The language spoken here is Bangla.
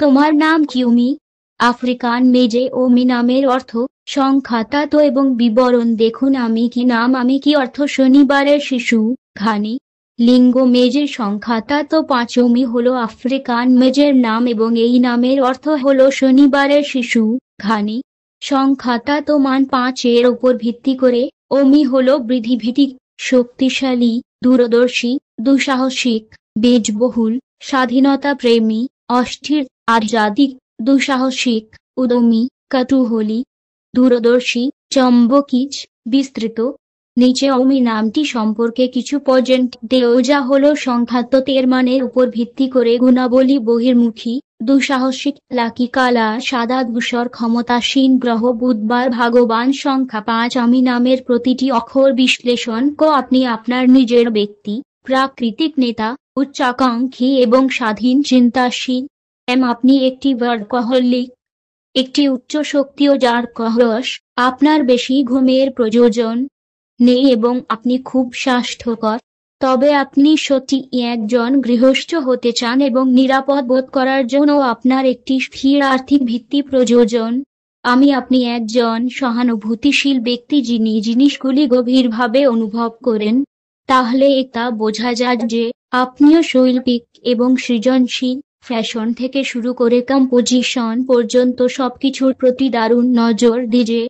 তোমার নাম কিউমি আফ্রিকান মেজে ওমি নামের অর্থ সংখ্যাতাত এবং বিবরণ। দেখুন আমি কি নাম, আমি কি অর্থ? শনিবারের শিশু, ঘানি। লিঙ্গ মেজের সংখ্যাতাত পাঁচমি হলো আফ্রিকান মেজের নাম এবং এই নামের অর্থ হলো শনিবারের শিশু, ঘানি। সংখ্যাতাত মান পাঁচের ওপর ভিত্তি করে অমি হলো বৃদ্ধিভিত্তিক, শক্তিশালী, দূরদর্শী, দুঃসাহসিক, বেজবহুল, স্বাধীনতা প্রেমী। অস্থির আজাদিক দুঃসাহসিক, উদমী, কটুহলী, দূরদর্শী চম্বকিচ বিস্তৃত। নিচে অমি নামটি সম্পর্কে কিছু পর্যন্ত দেওজা হল সংখ্যাত্মতের মানের উপর ভিত্তি করে গুণাবলী বহির্মুখী, দুঃসাহসিক, লাকি কালা, সাদা ধূসর, ক্ষমতাসীন গ্রহ, বুধবার ভাগবান সংখ্যা পাঁচ আমি নামের প্রতিটি অক্ষর বিশ্লেষণ ক আপনি আপনার নিজের ব্যক্তি, প্রাকৃতিক নেতা উচ্চাকাঙ্ক্ষী এবং স্বাধীন চিন্তাশীল। এম, আপনি একটি ওয়ার্কহলিক একটি উচ্চ শক্তিও যার কহরস আপনার বেশি ঘুমের প্রয়োজন নেই এবং আপনি খুব স্বাস্থ্যকর। তবে আপনি সত্যি একজন গৃহস্থ হতে চান এবং নিরাপদ বোধ করার জন্য আপনার একটি স্থির আর্থিক ভিত্তি প্রয়োজন। আমি, আপনি একজন সহানুভূতিশীল ব্যক্তি যিনি জিনিসগুলি গভীরভাবে অনুভব করেন, তাহলে এটা বোঝা যায় যে আপনিও শৈল্পিক এবং সৃজনশীল, ফ্যাশন থেকে শুরু করে কম্পোজিশন পর্যন্ত সবকিছুর প্রতি দারুণ নজর দিয়ে